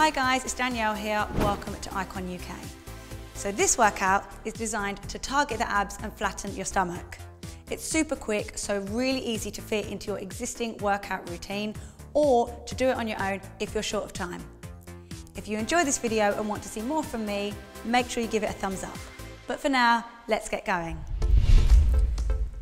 Hi guys, it's Danielle here. Welcome to Icon UK. So this workout is designed to target the abs and flatten your stomach. It's super quick, so really easy to fit into your existing workout routine or to do it on your own if you're short of time. If you enjoy this video and want to see more from me, make sure you give it a thumbs up. But for now, let's get going.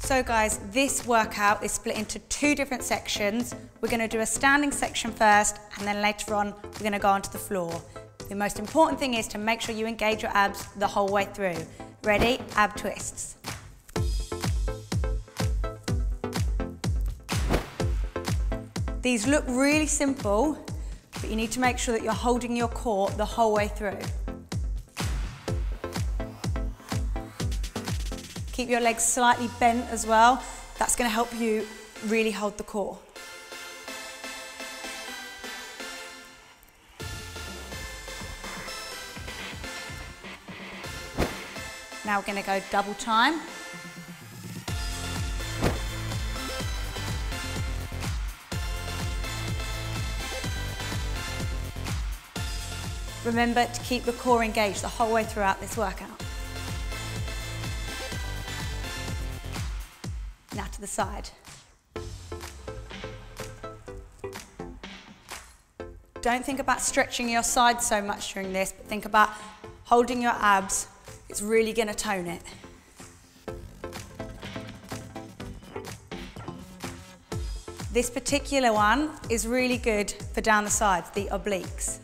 So guys, this workout is split into two different sections. We're gonna do a standing section first, and then later on, we're gonna go onto the floor. The most important thing is to make sure you engage your abs the whole way through. Ready? Ab twists. These look really simple, but you need to make sure that you're holding your core the whole way through. Keep your legs slightly bent as well. That's gonna help you really hold the core. Now we're gonna go double time. Remember to keep the core engaged the whole way throughout this workout. Now to the side. Don't think about stretching your sides so much during this, but think about holding your abs. It's really gonna tone it. This particular one is really good for down the sides, the obliques.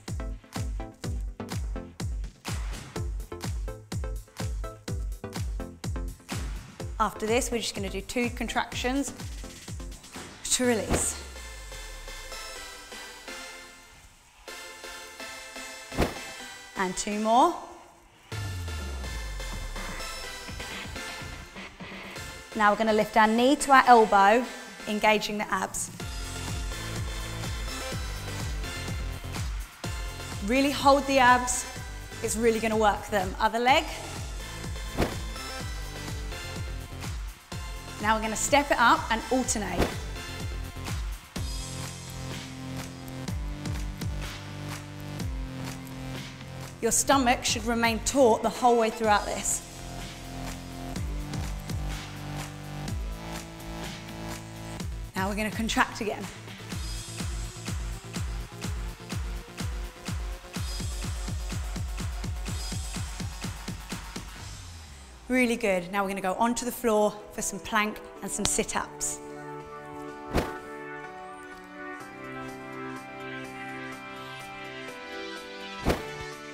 After this, we're just gonna do two contractions to release. And two more. Now we're gonna lift our knee to our elbow, engaging the abs. Really hold the abs, it's really gonna work them. Other leg. Now we're gonna step it up and alternate. Your stomach should remain taut the whole way throughout this. Now we're gonna contract again. Really good. Now we're gonna go onto the floor for some plank and some sit-ups.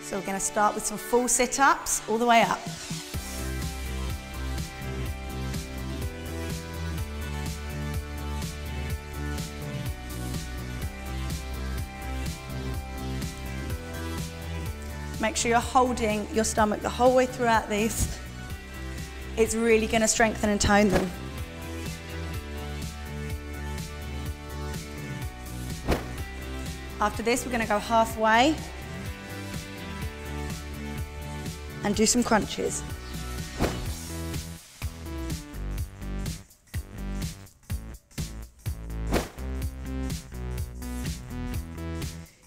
So we're gonna start with some full sit-ups all the way up. Make sure you're holding your stomach the whole way throughout these. It's really going to strengthen and tone them. After this, we're going to go halfway and do some crunches.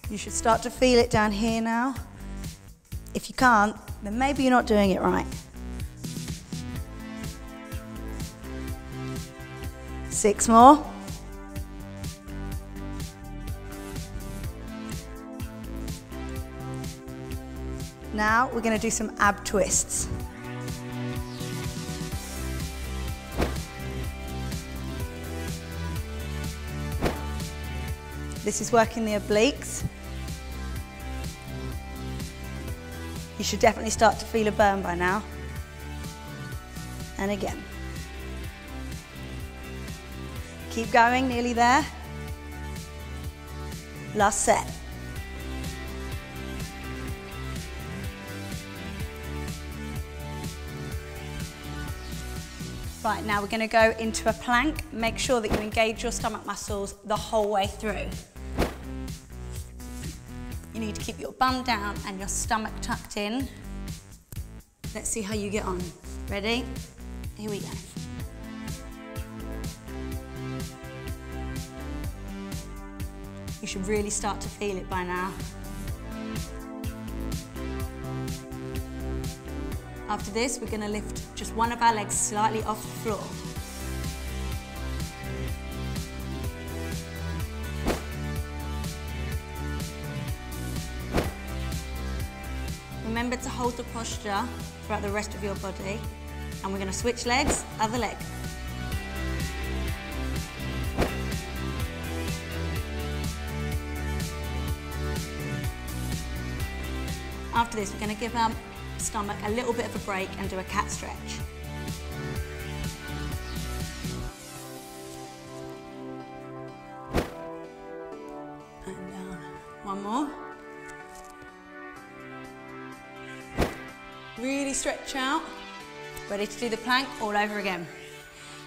You should start to feel it down here now. If you can't, then maybe you're not doing it right. Six more. Now we're going to do some ab twists. This is working the obliques. You should definitely start to feel a burn by now. And again. Keep going, nearly there. Last set. Right, now we're gonna go into a plank. Make sure that you engage your stomach muscles the whole way through. You need to keep your bum down and your stomach tucked in. Let's see how you get on. Ready? Here we go. You should really start to feel it by now. After this, we're gonna lift just one of our legs slightly off the floor. Remember to hold the posture throughout the rest of your body. And we're gonna switch legs, other leg. After this, we're gonna give um, our stomach a little bit of a break and do a cat stretch. And down. One more. Really stretch out. Ready to do the plank all over again.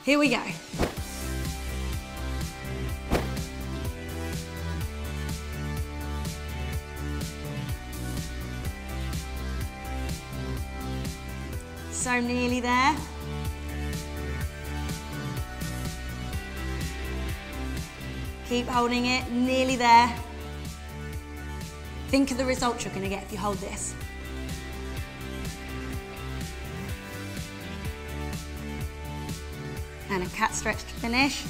Here we go. Nearly there. Keep holding it, nearly there. Think of the results you're gonna get if you hold this. And a cat stretch to finish.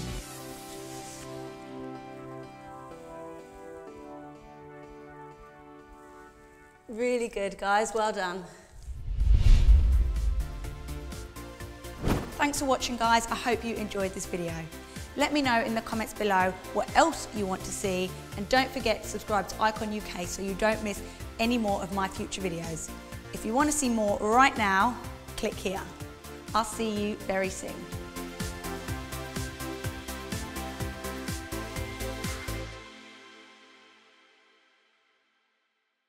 Really good, guys, well done. Thanks for watching, guys. I hope you enjoyed this video. Let me know in the comments below what else you want to see and don't forget to subscribe to Icon UK so you don't miss any more of my future videos. If you want to see more right now, click here. I'll see you very soon.